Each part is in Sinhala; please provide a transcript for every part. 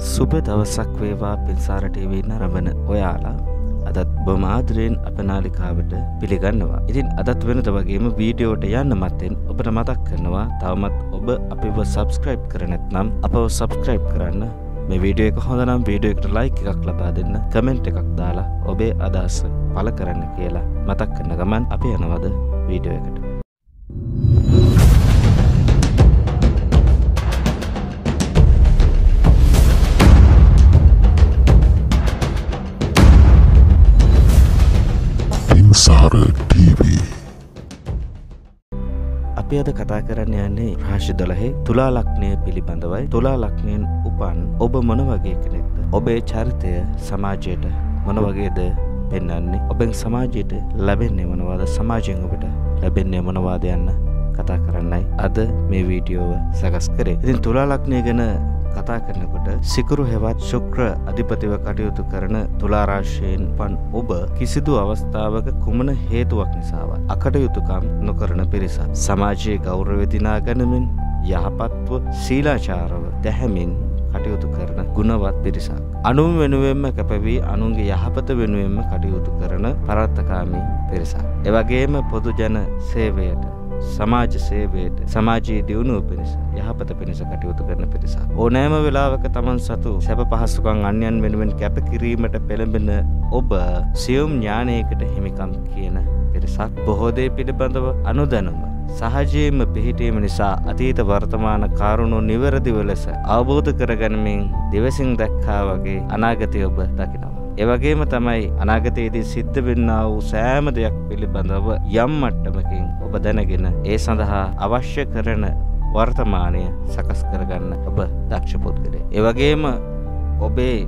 සුබ දවසක් වේවා පිල්සාර ටීවී නරඹන ඔයාලා. අදත් බොමාදරයෙන් අපනාලිකාවට පිළිගන්නවා. ඉතින් අදත් වෙනද වගේම වීඩියෝට යන්න මත්තෙන් ඔබට මතක් කරනවා තවමත් ඔබ අපිව සබස්ක්‍රයිබ් කරනැත්නම් අපව සබස්ක්‍රයිබ් කරන්න. මේ වීඩියෝ එක හොඳනම් වීඩියෝ එකට ලයික් එකක් ලබා දෙන්න කමෙන්ට් එකක් දාලා ඔබේ අදහස පළ කරන්න කියලා මතක් කරන ගමන් අපි යනවද වීඩියෝ එකට? අපි අද කතා කරන්න යන්නේ රාශි දොළහේ තුලා ලක්නය පිළිබඳවයි. තුලා ලක්නයෙන් උපන් ඔබ මොන වගේ කෙනෙක්ද? ඔබේ චරිතය සමාජයට මොන වගේද පෙන්වන්නේ? ඔබෙන් සමාජයට ලැබෙන්නේ මොනවාද? සමාජයෙන් ඔබට ලැබෙන්නේ මොනවාද යන්න කතා කරන්නයි අද මේ වීඩියෝව සකස් කරේ. ඉතින් තුලා ලක්නය ගැන කතා කරනකොට සිකුරු හෙවත් ශුක්‍ර අධිපතිව කටයුතු කරන තුලාරාශයෙන් පන් ඔබ කිසිදු අවස්ථාවක කුමන හේතුවක් නිසාවත් අකටයුතුකම් නොකරන පිරිසක් සමාජයේ ගෞරව දිනා ගනිමින් යහපත්ව සීලාචාරව දැහැමින් කටයුතු කරන ගුණවත් පිරිසක්. අනුන් වෙනුවෙන්ම කැපවී අනුන්ගේ යහපත වෙනුවෙන්ම කටයුතු කරන පරත්තකාමී පිරිසක්. එවගේම පොදුජන සේවයට සමාජ සේවයට සමාජයේ දියුණුව පිණිස යහපත පිණිස කටයුතු කරන පිරිසක්. ඕනෑම වෙලාවක තමන් සතු සැප පහසුකම් අන්‍යයන් වෙනුවෙන් කැප කිරීමට පෙළඹෙන ඔබ සියුම් ඥානයකට හිමිකම් කියන පිරිසක් බොහෝ දේ පිළිබඳව අනුදැනුම සහජයෙන්ම පිහිටීම නිසා අතීත වර්තමාන කාරුණු නිවැරදිව ලෙස අවබෝධ කරගැනීමෙන් දිවසින් දැක්කා වගේ අනාගතය ඔබ දකිනවා. එවගේම තමයි අනාගතයේදී සිද්ධ වෙන්නා වූ සෑම දෙයක් පිළිබඳව යම් මට්ටමකින් ඔබ දැනගෙන ඒ සඳහා අවශ්‍ය කරන වර්තමානය සකස් කරගන්න ඔබ දක්ෂ පුද්ගලයා. එවගේම ඔබේ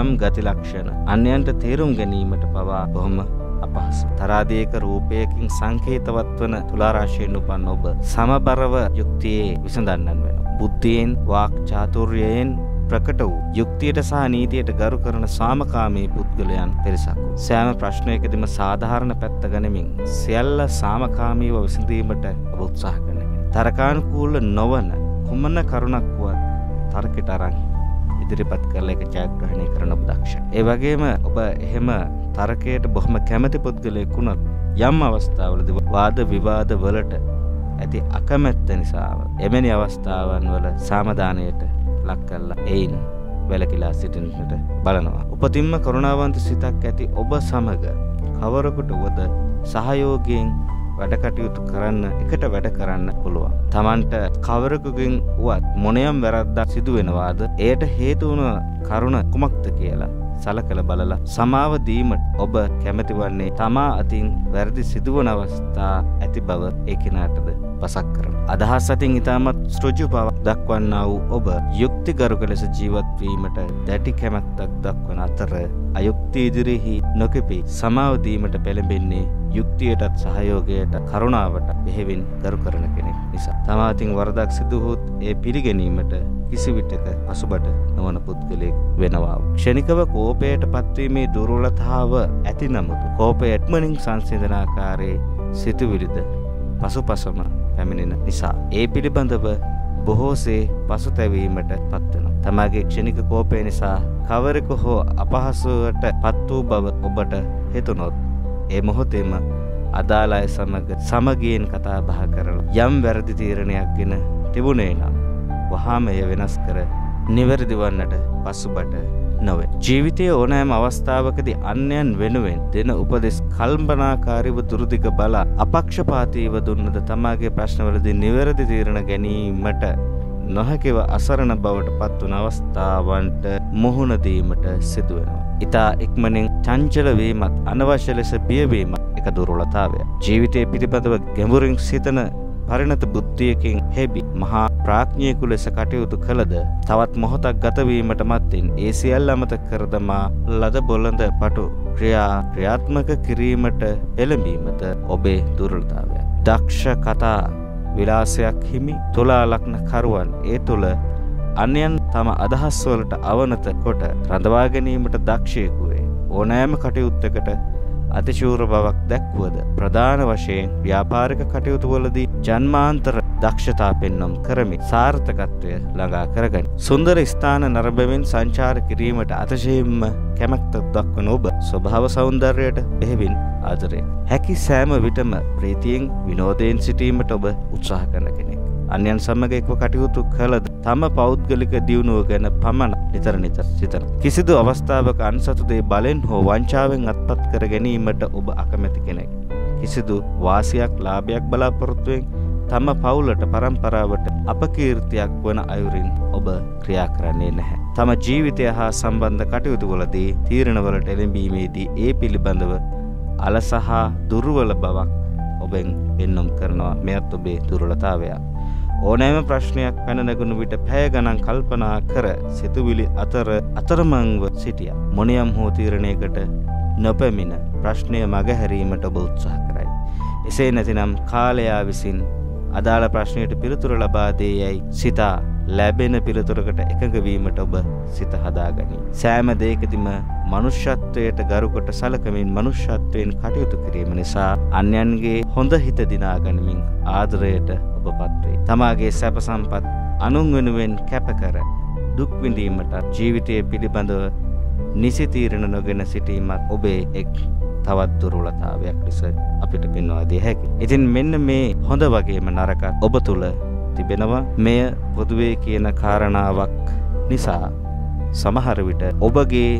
යම් ගති ලක්ෂණ අන්‍යයන්ට තේරුම් ගැනීමට පවා බොහොම අපහසු. තරාදීක රූපයකින් සංකේතවත් වන තුලාරාශයෙන් උපන් ඔබ සමබරව යුක්තියේ විසඳන්නන් වෙනවා. බුද්ධියෙන් වාක් චාතුර්යයෙන් ප්‍රකට වූ යුක්තියට සහ නීතියට ගරු කරන සාමකාමී පුද්ගලයන් පිරිසක්. සෑම ප්‍රශ්නයකදීම සාධාරණ පැත්ත ගනිමින් සියල්ල සාමකාමීව විසඳීමට ඔබ උත්සාහ කරනවා. තරකානුකූල නොවන කුමන කරුණක් වුවත් තර්කයට අරන් ඉදිරිපත් කරලා ඒක ජයග්‍රහණය කරන ඔබ දක්ෂ. ඒ වගේම ඔබ එහෙම තරකයට බොහොම කැමැති පුද්ගලයෙක් වුණත් යම් අවස්ථාවලදී වාද විවාද වලට ඇති අකමැත්ත නිසාව එමෙනි අවස්ථාවන් වල සාමදානයට ලක් කරලා එයින් වැළකීලා සිටින්නට බලනවා. උපතින්ම කරුණාවන්ත සිතක් ඇති ඔබ සමග කවරකට වද සහයෝගයෙන් වැඩ කටයුතු කරන්න එකට වැඩ කරන්න පුළුවන්. Tamanට කවරකකින් වුවත් මොනියම් වැරද්දක් සිදු වෙනවාද? එයට හේතු වුණ කරුණ කුමක්ද කියලා සලකල බලලා සමාව දීමට ඔබ කැමති වන්නේ තමා අතින් වැරදි සිදුවන අවස්ථා ඇති බව ඒ කෙනාටද පසක් කරන. අදහස් අතින් ඉතාමත් සෘජු බවක් දක්වන්නා වූ ඔබ යුක්තිගරුක ලෙස ජීවත් වීමට දැඩි කැමැත්තක් දක්වන අතර අයුක්ති ඉදිරිෙහි නොකෙපී සමාව දීමට පෙළඹෙන්නේ යුක්තියටත් සහයෝගයට කරුණාවට බෙහෙවින් ගරු කරන කෙනෙක් නිසා. තමා අතින් වරදක් සිදු වූත් ඒ පිළිගැනීමට කිසිවිටක පසුබට නොවන පුද්ගලයෙක් වෙනවා. ක්ෂණිකව කෝපයට පත්වීමේ දුර්වලතාව ඇති නමුතු කෝපය එක්මනින් සංසිඳනාකාරයේ සිතුවිලිද පසුපසම පැමිණෙන නිසා. ඒ පිළිබඳව බොහෝසේ පසුතැවීමට පත්වන. තමාගේ ක්ෂණික කෝපය නිසා කවරෙකු හෝ අපහසුවට පත් වූ බව ඔබට හිතුනොත් ඒ මොහොතේම අදාළ අය සමග සමගියෙන් කතා බහ කරලා යම් වැරදි තීරණයක් ගෙන තිබුණේ නම් වහාම එය වෙනස් කර නිවැරදි වන්නට පසුබට නොවේ. ජීවිතයේ ඕනෑම අවස්ථාවකදී අන්‍යයන් වෙනුවෙන් දෙන උපදෙස් කල්පනාකාරීව දුරුදිග බලා අපක්ෂපාතීව දුන්නද තමාගේ ප්‍රශ්නවලදී නිවැරදි තීරණ ගැනීමට නොහැකිව අසරණ බවට පත්වන අවස්ථාවන්ට මුහුණ දීමට සිදුවෙනවා. ඉතා ඉක්මනින් චංචල වීමත් අනවශ්‍ය ලෙස බියවීමත් එක දුර්වලතාවය. ජීවිතය පිළිබඳව ගැඹුරින් සිතන පරිණත බුද්ධියකින් හෙබි මහා ප්‍රඥයෙකු ලෙස කටයුතු කළද තවත් මොහොතක් ගතවීමට මත්තෙන් ඒ සියල්ල අමතක කර දමා ලද බොළඳ පටු ක්‍රියා ක්‍රියාත්මක කිරීමට එළඹීමද ඔබේ දුර්වලතාවය. දක්ෂ කතා විලාසයක් හිමි තුලා ලක්න කරුවන් ඒ තුළ අන්‍යයන් තම අදහස් වලට අවනත කොට රඳවා ගැනීමට දක්ෂයෙකු වේ. ඕනෑම කටයුත්තකට අතිශූර බවක් දැක්වුවද ප්‍රධාන වශයෙන් ව්‍යාපාරික කටයුතු වලදී ජන්මාන්තර දක්ෂතා පෙන්නම් කරමි සාර්ථකත්වය ළඟා කරගනි. සුන්දර ස්ථාන නරබමින් සංචාර කිරීමට අතශයෙන්ම කැමැක්ත දක්වන ඔබ ස්වභාව සෞන්දර්යයට බෙහෙවින් ආදරය. හැකි සෑම විටම ප්‍රීතියෙන් විනෝදයෙන් සිටීමට ඔබ උත්සාහ කරන කෙනෙක්. අන්‍යන් සමග එක්ව කටයුතු කළද තම පෞද්ගලික දියුණුව ගැන පමණ නිතර නිතර සිතන. කිසිදු අවස්ථාවක අන්සතුදේ බලෙන් හෝ වංචාවෙන් අත්පත් කර ගැනීමට ඔබ අකමැති කෙනෙක්. කිසිදු වාසියක් ලාභයක් බලාපොරොත්තුවෙන් තම පවුලට පරම්පරාවට අපකීර්තියක් වන අයුරින් ඔබ ක්‍රියා කරන්නේ නැහැ. තම ජීවිතය හා සම්බන්ධ කටයුතුවලදී තීරණවලට එළඹීමේදී ඒ පිළිබඳව අලසහා දුර්වල බවක් ඔබෙන් පෙන්නුම් කරනවා මෙයත් ඔබේ දුර්වලතාවයක්. ඕනෑම ප්‍රශ්නයක් පැනනැගුණු විට පැය ගණන් කල්පනා කර සිතුවිලි අතර අතරමංව සිටිය. මොනියම් හෝ තීරණයකට නොපැමිණ ප්‍රශ්නය මගහැරීමට ඔබ උත්සාහ කරයි. එසේ නැතිනම් කාලයා විසින් අදාළ ප්‍රශ්නයට පිළිතුර ලබා දේ යැයි සිතා ලැබෙන පිළිතුරකට එකඟවීමට ඔබ සිත හදාගනී. සෑම දෙයකදිම මනුෂ්‍යත්වයට ගරුකොට සලකමින් මනුෂ්‍යත්වයෙන් කටයුතු කිරීම නිසා අන්‍යන්ගේ හොඳ හිත දිනා ගනිමින් ආදරයට ඔබ පත්වේ. තමාගේ සැප සම්පත් අනුන් වෙනුවෙන් කැපකර දුක් විඳීමට ජීවිතය පිළිබඳව නිසි තීරණ නොගෙන සිටීමත් ඔබේ එක් තවත් දුර්වලතාවයක් ලෙස අපිට පෙන්වා දිය හැකි. ඉතින් මෙන්න මේ හොඳ වගේම නරකත් ඔබ තුල තිබෙනවා. මෙය පොදුවේ කියන කාරණාවක් නිසා සමහර විට ඔබගේ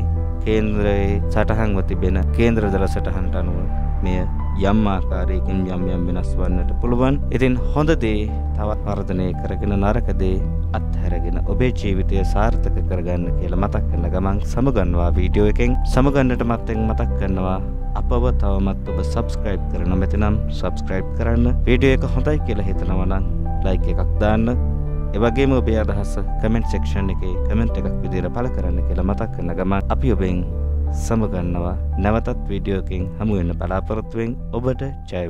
කේන්ද්‍රයේ සටහන්ව තිබෙන කේන්ද්‍ර දල සටහන්ට අනුව මෙය යම් ආකාරයකින් යම් යම් වෙනස් වන්නට පුළුවන්. ඉතින් හොඳ දේ තවත් වර්ධනය කරගෙන නරක දේ අත්හැරගෙන ඔබේ ජීවිතය සාර්ථක කරගන්න කියලා මතක් කරන ගමන් සමගන්නවා වීඩියෝ එකෙන් සමගන්නට මත්තෙන් මතක් කරනවා අපව තවමත් ඔබ සබස්ක්‍රයිබ් කරන මෙතිනම් සබස්ක්‍රයිබ් කරන්න වීඩියෝ එක හොඳයි කියලා හිතනවා නම් ලයික් එකක් දාන්න. එවගේම ඔබේ අදහස කමෙන්ට් සෙක්ෂන් එකේ කමෙන්ට් එකක් විදිහට පළ කරන්න කියලා මතක් කරන ගමන් අපි ඔබෙන් සමගන්නවා. නැවතත් වීඩියෝ එකකින් හමු වෙන්න බලාපොරොත්තු වෙමින් ඔබට ජය